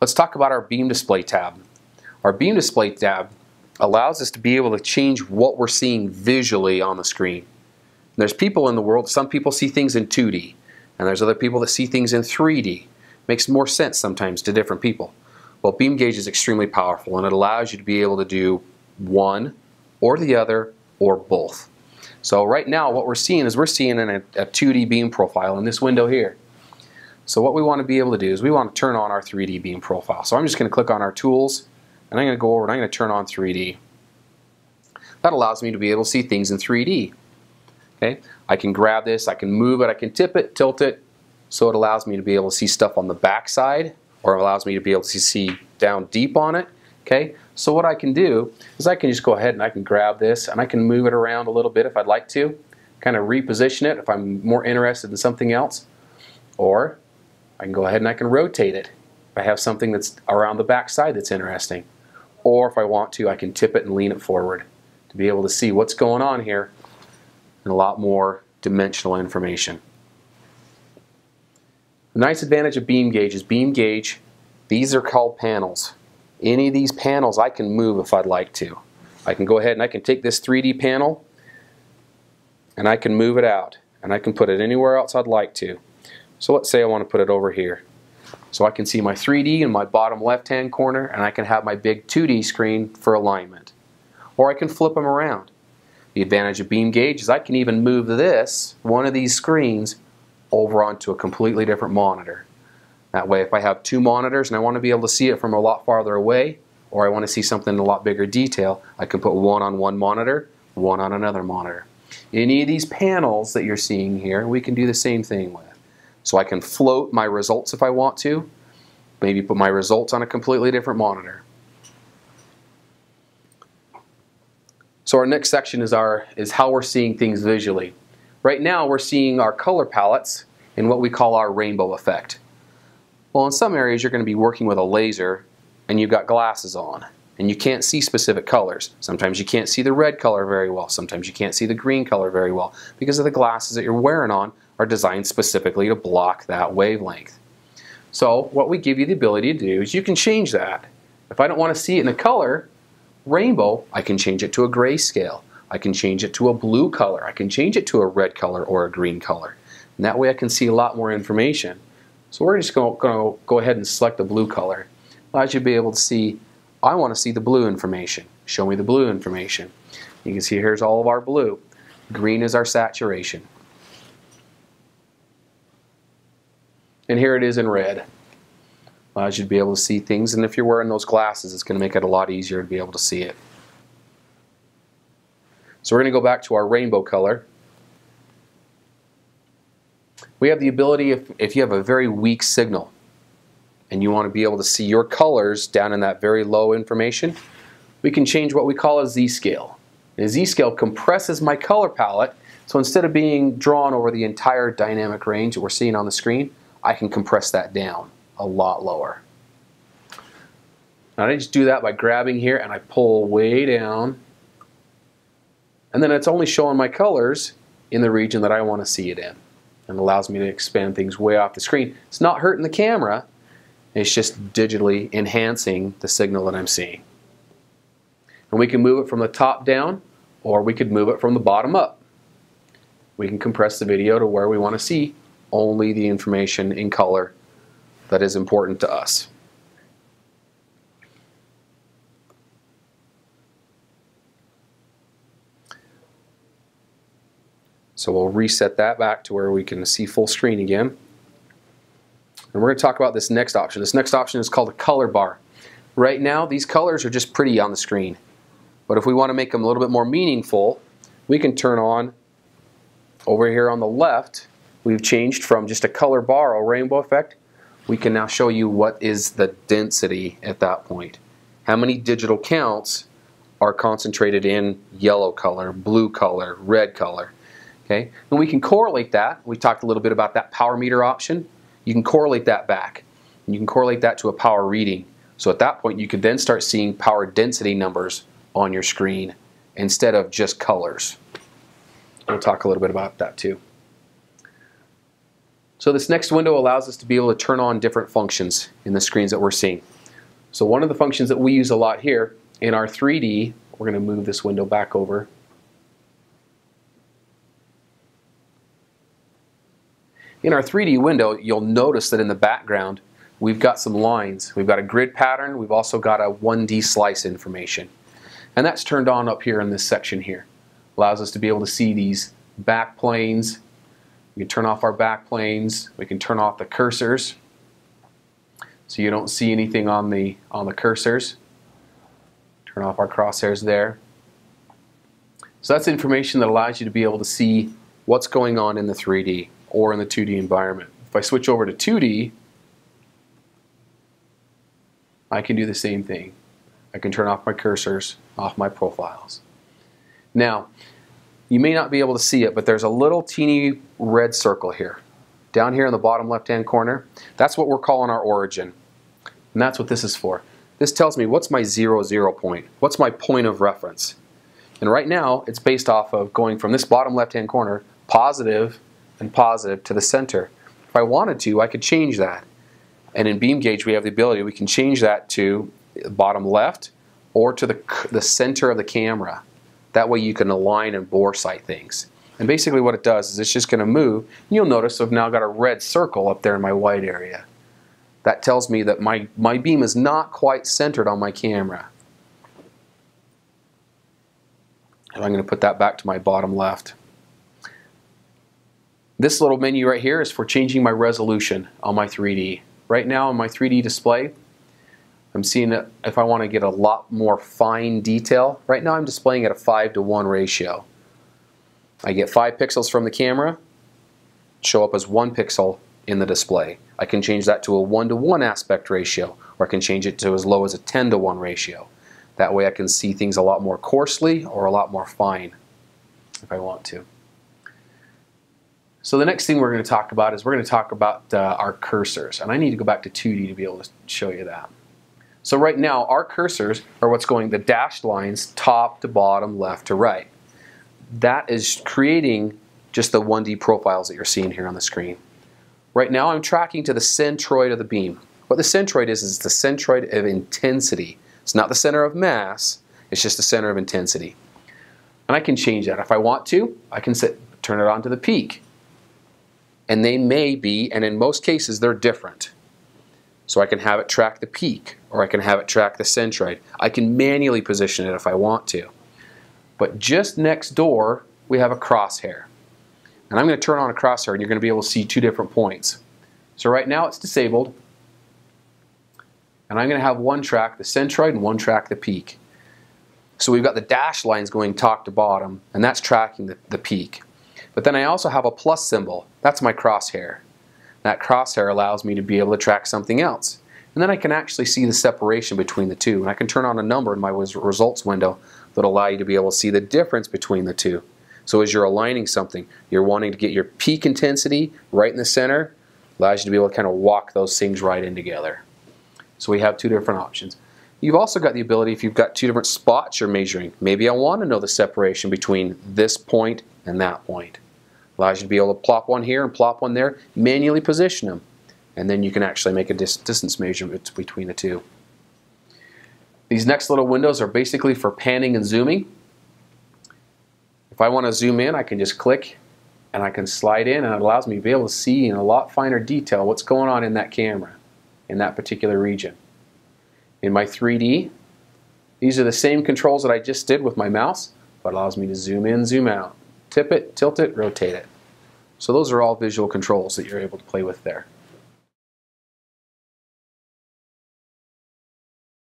let's talk about our beam display tab. Our beam display tab allows us to be able to change what we're seeing visually on the screen. There's people in the world, some people see things in 2D, and there's other people that see things in 3D. Makes more sense sometimes to different people. Well, BeamGage is extremely powerful and it allows you to be able to do one or the other or both. So right now what we're seeing is we're seeing in a, a 2D beam profile in this window here. So what we want to be able to do is we want to turn on our 3D beam profile. So I'm just going to click on our tools and I'm going to go over and I'm going to turn on 3D. That allows me to be able to see things in 3D. Okay, I can grab this, I can move it, I can tip it, tilt it, so it allows me to be able to see stuff on the back side or allows me to be able to see down deep on it. Okay, so what I can do is I can just go ahead and I can grab this and I can move it around a little bit if I'd like to, kind of reposition it if I'm more interested in something else, or I can go ahead and I can rotate it if I have something that's around the back side that's interesting. Or if I want to, I can tip it and lean it forward to be able to see what's going on here and a lot more dimensional information. The nice advantage of BeamGage is BeamGage, these are called panels. Any of these panels I can move if I'd like to. I can go ahead and I can take this 3D panel and I can move it out and I can put it anywhere else I'd like to. So let's say I want to put it over here. So I can see my 3D in my bottom left hand corner and I can have my big 2D screen for alignment. Or I can flip them around. The advantage of BeamGage is I can even move this, one of these screens, over onto a completely different monitor. That way if I have two monitors and I want to be able to see it from a lot farther away or I want to see something in a lot bigger detail, I can put one on one monitor, one on another monitor. Any of these panels that you're seeing here, we can do the same thing with. So I can float my results if I want to, maybe put my results on a completely different monitor. So our next section is, our, is how we're seeing things visually. Right now we're seeing our color palettes in what we call our rainbow effect. Well, in some areas you're going to be working with a laser and you've got glasses on and you can't see specific colors. Sometimes you can't see the red color very well. Sometimes you can't see the green color very well because of the glasses that you're wearing on are designed specifically to block that wavelength. So what we give you the ability to do is you can change that. If I don't want to see it in a color, rainbow, I can change it to a grayscale. I can change it to a blue color. I can change it to a red color or a green color. And that way I can see a lot more information. So we're just going to go ahead and select the blue color. Allows you to be able to see, I want to see the blue information. Show me the blue information. You can see here's all of our blue. Green is our saturation. And here it is in red. Allows you to be able to see things, and if you're wearing those glasses, it's going to make it a lot easier to be able to see it. So we're going to go back to our rainbow color. We have the ability, if, if you have a very weak signal and you want to be able to see your colors down in that very low information, we can change what we call a z-scale. A z-scale compresses my color palette, so instead of being drawn over the entire dynamic range that we're seeing on the screen, I can compress that down a lot lower. Now I just do that by grabbing here and I pull way down and then it's only showing my colors in the region that I want to see it in and allows me to expand things way off the screen. It's not hurting the camera, it's just digitally enhancing the signal that I'm seeing. And we can move it from the top down or we could move it from the bottom up. We can compress the video to where we want to see only the information in color that is important to us. So we'll reset that back to where we can see full screen again. And we're going to talk about this next option. This next option is called a color bar. Right now, these colors are just pretty on the screen. But if we want to make them a little bit more meaningful, we can turn on, over here on the left, we've changed from just a color bar or rainbow effect. We can now show you what is the density at that point. How many digital counts are concentrated in yellow color, blue color, red color. Okay, and we can correlate that. We talked a little bit about that power meter option. You can correlate that back. You can correlate that to a power reading. So at that point, you could then start seeing power density numbers on your screen instead of just colors. We'll talk a little bit about that too. So this next window allows us to be able to turn on different functions in the screens that we're seeing. So one of the functions that we use a lot here in our 3D, we're going to move this window back over. In our 3D window, you'll notice that in the background, we've got some lines. We've got a grid pattern. We've also got a 1D slice information. And that's turned on up here in this section here. Allows us to be able to see these back planes. We can turn off our back planes. We can turn off the cursors. So you don't see anything on the, on the cursors. Turn off our crosshairs there. So that's information that allows you to be able to see what's going on in the 3D or in the 2D environment. If I switch over to 2D, I can do the same thing. I can turn off my cursors, off my profiles. Now, you may not be able to see it, but there's a little teeny red circle here. Down here in the bottom left-hand corner, that's what we're calling our origin. And that's what this is for. This tells me what's my zero, zero point. What's my point of reference? And right now, it's based off of going from this bottom left-hand corner, positive and positive to the center. If I wanted to, I could change that. And in BeamGage, we have the ability, we can change that to the bottom left or to the, the center of the camera. That way you can align and bore sight things. And basically what it does is it's just going to move. You'll notice I've now got a red circle up there in my white area. That tells me that my, my beam is not quite centered on my camera. And I'm going to put that back to my bottom left. This little menu right here is for changing my resolution on my 3D. Right now on my 3D display, I'm seeing if I want to get a lot more fine detail, right now I'm displaying at a 5 to 1 ratio. I get 5 pixels from the camera, show up as 1 pixel in the display. I can change that to a 1 to 1 aspect ratio, or I can change it to as low as a 10 to 1 ratio. That way I can see things a lot more coarsely or a lot more fine if I want to. So the next thing we're going to talk about is we're going to talk about uh, our cursors. And I need to go back to 2D to be able to show you that. So right now, our cursors are what's going the dashed lines top to bottom, left to right. That is creating just the 1D profiles that you're seeing here on the screen. Right now, I'm tracking to the centroid of the beam. What the centroid is, is the centroid of intensity. It's not the center of mass, it's just the center of intensity. And I can change that. If I want to, I can turn it on to the peak and they may be, and in most cases they're different. So I can have it track the peak, or I can have it track the centroid. I can manually position it if I want to. But just next door, we have a crosshair. And I'm going to turn on a crosshair and you're going to be able to see two different points. So right now it's disabled. And I'm going to have one track the centroid and one track the peak. So we've got the dash lines going top to bottom, and that's tracking the, the peak. But then I also have a plus symbol. That's my crosshair. That crosshair allows me to be able to track something else. And then I can actually see the separation between the two. And I can turn on a number in my results window that allow you to be able to see the difference between the two. So as you're aligning something, you're wanting to get your peak intensity right in the center, allows you to be able to kind of walk those things right in together. So we have two different options. You've also got the ability, if you've got two different spots you're measuring, maybe I want to know the separation between this point and that point. Allows you to be able to plop one here and plop one there, manually position them, and then you can actually make a dis distance measurement between the two. These next little windows are basically for panning and zooming. If I want to zoom in, I can just click and I can slide in and it allows me to be able to see in a lot finer detail what's going on in that camera in that particular region. In my 3D, these are the same controls that I just did with my mouse, but allows me to zoom in, zoom out tip it, tilt it, rotate it. So those are all visual controls that you're able to play with there.